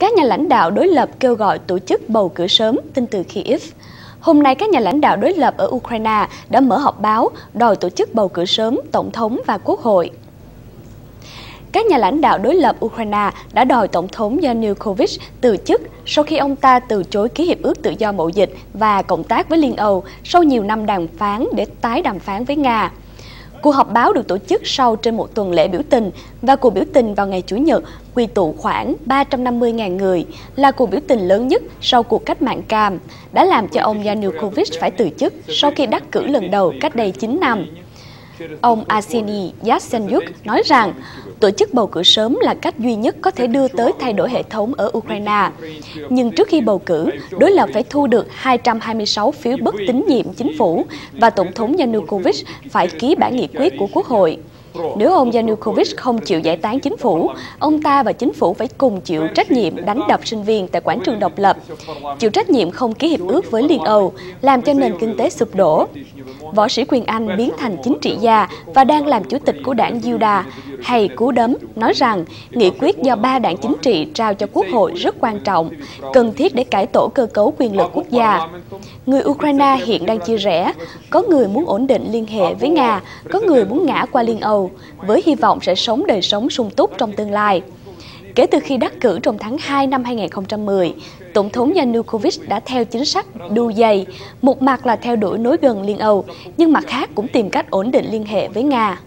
Các nhà lãnh đạo đối lập kêu gọi tổ chức bầu cử sớm, tin từ Kyiv. Hôm nay, các nhà lãnh đạo đối lập ở Ukraine đã mở họp báo đòi tổ chức bầu cử sớm tổng thống và quốc hội. Các nhà lãnh đạo đối lập Ukraine đã đòi Tổng thống Yanukovych từ chức sau khi ông ta từ chối ký hiệp ước tự do mậu dịch và cộng tác với Liên Âu sau nhiều năm đàm phán để tái đàm phán với Nga. Cuộc họp báo được tổ chức sau trên một tuần lễ biểu tình và cuộc biểu tình vào ngày Chủ nhật quy tụ khoảng 350.000 người là cuộc biểu tình lớn nhất sau cuộc cách mạng cam, đã làm cho ông Yanukovych phải từ chức sau khi đắc cử lần đầu cách đây 9 năm. Ông Arseny Yatsenyuk nói rằng tổ chức bầu cử sớm là cách duy nhất có thể đưa tới thay đổi hệ thống ở Ukraine. Nhưng trước khi bầu cử, đối lập phải thu được 226 phiếu bất tín nhiệm chính phủ và Tổng thống Yanukovych phải ký bản nghị quyết của Quốc hội. Nếu ông Yanukovych không chịu giải tán chính phủ, ông ta và chính phủ phải cùng chịu trách nhiệm đánh đập sinh viên tại quảng trường độc lập, chịu trách nhiệm không ký hiệp ước với Liên Âu, làm cho nền kinh tế sụp đổ. Võ sĩ quyền Anh biến thành chính trị gia và đang làm chủ tịch của đảng Yuda, hay Cú Đấm, nói rằng nghị quyết do ba đảng chính trị trao cho Quốc hội rất quan trọng, cần thiết để cải tổ cơ cấu quyền lực quốc gia. Người Ukraine hiện đang chia rẽ, có người muốn ổn định liên hệ với Nga, có người muốn ngã qua Liên Âu, với hy vọng sẽ sống đời sống sung túc trong tương lai. Kể từ khi đắc cử trong tháng 2 năm 2010, Tổng thống Yanukovych đã theo chính sách đu dày, một mặt là theo đuổi nối gần Liên Âu, nhưng mặt khác cũng tìm cách ổn định liên hệ với Nga.